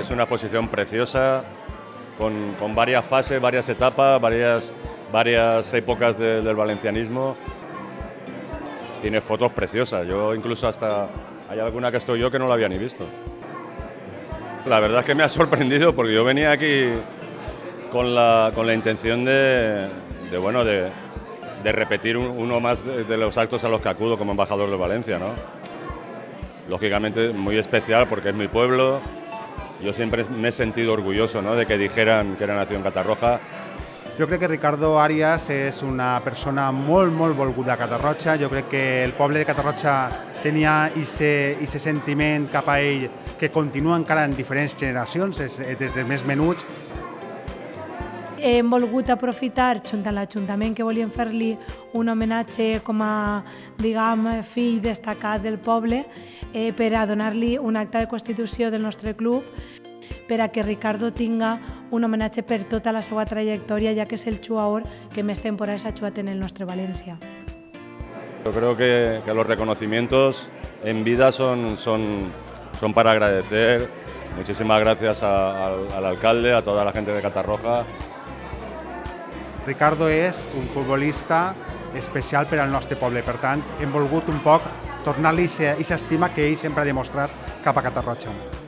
es una exposición preciosa, con, con varias fases, varias etapas, varias, varias épocas de- del valencianismo. Tiene fotos preciosas, yo incluso hasta hay alguna que estoy yo que no la había ni visto. La verdad es que me ha sorprendido porque yo venía aquí con la, con la intención de, bueno, de, de repetir un- uno más de, de los actos a los que acudo como embajador de Valencia, ¿no? Lógicamente muy especial porque es mi pueblo. Yo siempre me he sentido orgulloso ¿no? de que dijeran que era nació en Catarroja. Jo crec que Ricardo Arias és una persona molt, molt volguda a Catarroja. Jo crec que el poble de Catarroja tenia aquest sentiment cap a ell que continua encara en diferents generacions, des dels més menuts. Hem volgut aprofitar, junt amb l'Ajuntament, que volíem fer-li un homenatge com a, diguem, fill destacat del poble, eh, per a donar-li un acte de constitució del nostre club, per a que Ricardo tinga un homenatge per tota la seva trajectòria, ja que és el jugador que més temporades ha jugat en el nostre València. Yo creo que, que los reconocimientos en vida son, son, son para agradecer. Muchísimas gracias a- al, al alcalde, a toda la gente de Catarroja. Ricardo és un futbolista especial per al nostre poble. Per tant, hem volgut un poc tornar-li aquesta estima que ell sempre ha demostrat cap a Catarroja.